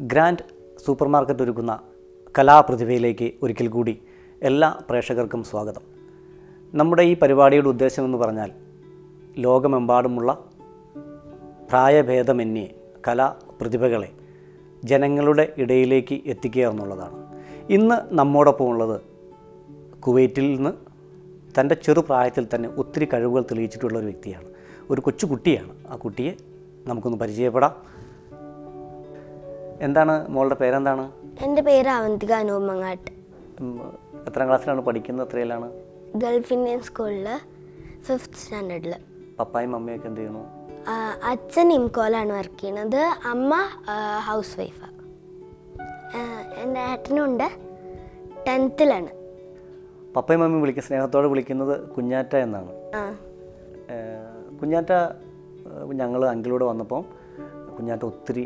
Grand super market ഒരുക്കുന്ന കലാപ്രതിഭയിലേക്ക് ഒരിക്കൽ കൂടി എല്ലാ പ്രേക്ഷകർക്കും സ്വാഗതം. നമ്മുടെ ഈ പരിപാടിയുടെ ഉദ്ദേശമെന്ന് പറഞ്ഞാൽ ലോകമെമ്പാടുമുള്ള പ്രായഭേദമന്യേ കലാപ്രതിഭകളെ ജനങ്ങളുടെ ഇടയിലേക്ക് എത്തിക്കുക എന്നുള്ളതാണ്. ഇന്ന് നമ്മോടൊപ്പം ഉള്ളത് കുവൈറ്റിൽ നിന്ന് തന്റെ ചെറുപ്രായത്തിൽ തന്നെ ഒത്തിരി കഴിവുകൾ തെളിയിച്ചിട്ടുള്ള ഒരു വ്യക്തിയാണ്. ഒരു കൊച്ചു കുട്ടിയാണ് ആ കുട്ടിയെ നമുക്കൊന്ന് പരിചയപ്പെടാം. എന്താണ് മോളുടെ പേരെന്താണ്? എന്റെ പേര് അവന്തിക അനുപമങ്ങാട്ട് എത്ര ക്ലാസ്സിലാണ് പഠിക്കുന്നത്? എത്രയിലാണ്? ഗൾഫ് ഇന്ത്യൻ സ്കൂളിൽ ഫിഫ്ത്ത് സ്റ്റാൻഡേർഡിൽ പപ്പായും മമ്മിയൊക്കെ എന്ത് ചെയ്യുന്നു? അച്ഛൻ ഇംകോലാണ് വർക്ക് ചെയ്യുന്നത്. അമ്മ ഹൗസ് വൈഫാണ് എന്റെ ഏട്ടനുണ്ട്. ടെൻത്തിലാണ്. പപ്പയും മമ്മിയും വിളിക്കുന്ന സ്നേഹത്തോടെ വിളിക്കുന്നത് കുഞ്ഞാറ്റ എന്നാണ്. കുഞ്ഞാറ്റ ഞങ്ങൾ അങ്കിലൂടെ വന്നപ്പം കുഞ്ഞാറ്റ ഒത്തിരി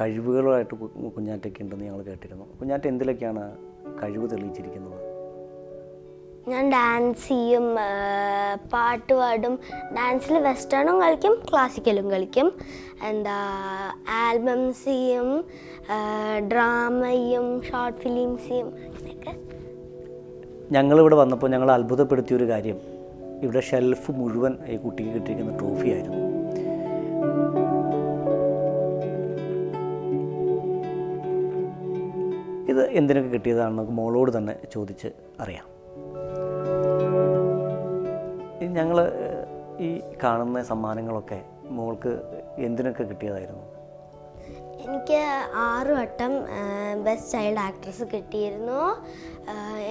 കഴിവുകളായിട്ട് കുഞ്ഞാറ്റൊക്കെ കുഞ്ഞാറ്റയ്ക്ക് ഉണ്ടെന്ന് ഞങ്ങൾ കേട്ടിരുന്നു. കുഞ്ഞാറ്റ എന്തിലൊക്കെയാണ് കഴിവ് തെളിയിച്ചിരിക്കുന്നത്? ഞാൻ ഡാൻസ് ചെയ്യും പാട്ട് പാടും. ഡാൻസിൽ വെസ്റ്റേണും കളിക്കും ക്ലാസിക്കലും കളിക്കും. എന്താ ആൽബംസ് ചെയ്യും ഡ്രാമ ചെയ്യും ഷോർട്ട് ഫിലിംസ് ചെയ്യും അങ്ങനെയൊക്കെ. ഞങ്ങളിവിടെ വന്നപ്പോൾ ഞങ്ങൾ അത്ഭുതപ്പെടുത്തിയ ഒരു കാര്യം. ഇവിടെ ഷെൽഫ് മുഴുവൻ ഈ കുട്ടിക്ക് കിട്ടിയിരിക്കുന്ന ട്രോഫിയായിരുന്നു ഇത് എന്തിനൊക്കെ കിട്ടിയതാണെന്ന് നമുക്ക് മോളോട് തന്നെ ചോദിച്ച് അറിയാം. ഞങ്ങൾ ഈ കാണുന്ന സമ്മാനങ്ങളൊക്കെ മോൾക്ക് എന്തിനൊക്കെ കിട്ടിയതായിരുന്നു? എനിക്ക് ആറ് വട്ടം ബെസ്റ്റ് ചൈൽഡ് ആക്ട്രസ് കിട്ടിയിരുന്നു.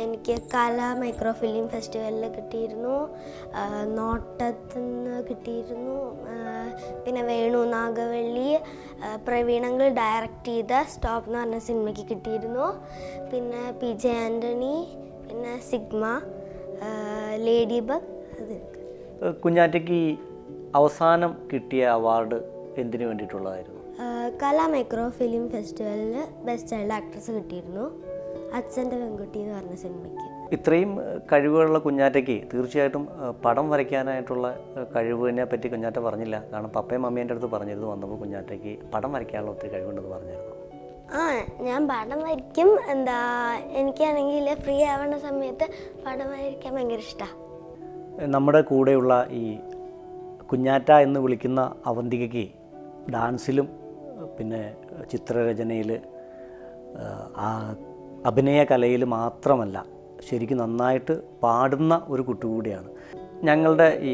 എനിക്ക് കല മൈക്രോ ഫിലിം ഫെസ്റ്റിവലിൽ കിട്ടിയിരുന്നു. നോട്ടത്തിൽ നിന്ന് കിട്ടിയിരുന്നു. പിന്നെ വേണു നാഗവള്ളി പ്രവീണങ്ങൾ ഡയറക്റ്റ് ചെയ്ത സ്റ്റോപ്പ് എന്ന് പറഞ്ഞ സിനിമയ്ക്ക് കിട്ടിയിരുന്നു. പിന്നെ പി ജെ ആന്റണി പിന്നെ സിഗ്മ ലേഡി ബഗ് അത് കുഞ്ഞാറ്റയ്ക്ക് അവസാനം കിട്ടിയ അവാർഡ് എന്തിനു വേണ്ടിയിട്ടുള്ളതായിരുന്നു? കല മൈക്രോ ഫിലിം ഫെസ്റ്റിവലിൽ ബെസ്റ്റ് ചൈൽഡ് ആക്ട്രസ് കിട്ടിയിരുന്നു. അച്ഛന്റെ പെൺകുട്ടി എന്ന് പറഞ്ഞ സിനിമയ്ക്ക്. ഇത്രയും കഴിവുകളുള്ള കുഞ്ഞാറ്റയ്ക്ക് തീർച്ചയായിട്ടും പടം വരയ്ക്കാനായിട്ടുള്ള കഴിവിനെ പറ്റി കുഞ്ഞാറ്റ പറഞ്ഞില്ല. കാരണം പപ്പയും മമ്മീന്റെ അടുത്ത് പറഞ്ഞിരുന്നു. വന്നപ്പോൾ കുഞ്ഞാറ്റയ്ക്ക് പടം വരയ്ക്കാനുള്ള ഒത്തിരി കഴിവുണ്ടെന്ന് പറഞ്ഞിരുന്നു. ആ ഞാൻ പടം വരയ്ക്കും. എന്താ എനിക്കാണെങ്കിൽ ഫ്രീ ആവുന്ന സമയത്ത് പടം വരയ്ക്കാൻ ഭയങ്കര ഇഷ്ടമാണ് നമ്മുടെ കൂടെയുള്ള ഈ കുഞ്ഞാറ്റ എന്ന് വിളിക്കുന്ന അവന്തികയ്ക്ക് ഡാൻസിലും പിന്നെ ചിത്രരചനയിൽ ആ അഭിനയ കലയിൽ മാത്രമല്ല ശരിക്കും നന്നായിട്ട് പാടുന്ന ഒരു കുട്ടി കൂടിയാണ് ഞങ്ങളുടെ ഈ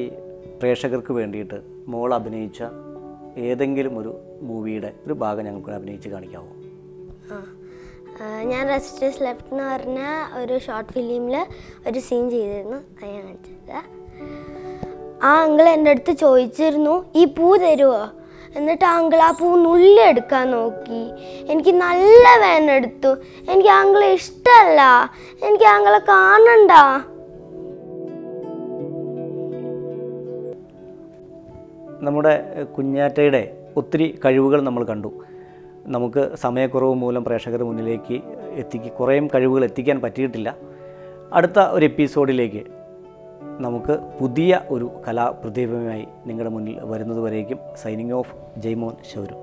പ്രേക്ഷകർക്ക് വേണ്ടിയിട്ട് മോൾ അഭിനയിച്ച ഏതെങ്കിലും ഒരു മൂവിയുടെ ഒരു ഭാഗം ഞങ്ങൾക്ക് അഭിനയിച്ച് കാണിക്കാമോ ഞാൻ റെസ്റ്റേഴ്സ് ലെഫ്റ്റ് എന്ന് പറഞ്ഞ ഒരു ഷോർട്ട് ഫിലിമിൽ ഒരു സീൻ ചെയ്തിരുന്നു. അത് ഞാൻ ആ അങ്കിൾ എന്റെ അടുത്ത് ചോദിച്ചിരുന്നു ഈ പൂ തരുമോ എന്നിട്ട് അങ്കിൾ ആ പൂ നുള്ളിയെടുക്കാൻ നോക്കി. എനിക്ക് നല്ല വേനെടുത്തു എനിക്ക് അങ്കിളെ ഇഷ്ടമല്ല. എനിക്ക് അങ്കിളെ കാണണ്ട. നമ്മുടെ കുഞ്ഞാറ്റയുടെ ഒത്തിരി കഴിവുകൾ നമ്മൾ കണ്ടു. നമുക്ക് സമയക്കുറവ് മൂലം പ്രേക്ഷകരുടെ മുന്നിലേക്ക് എത്തിക്ക് കുറേയും കഴിവുകൾ എത്തിക്കാൻ പറ്റിയിട്ടില്ല. അടുത്ത ഒരു എപ്പിസോഡിലേക്ക് നമുക്ക് പുതിയ ഒരു കലാപ്രതിഭയുമായി നിങ്ങളുടെ മുന്നിൽ വരുന്നതുവരേക്കും സൈനിങ് ഓഫ് ജയ്മോൻ ശൗരു.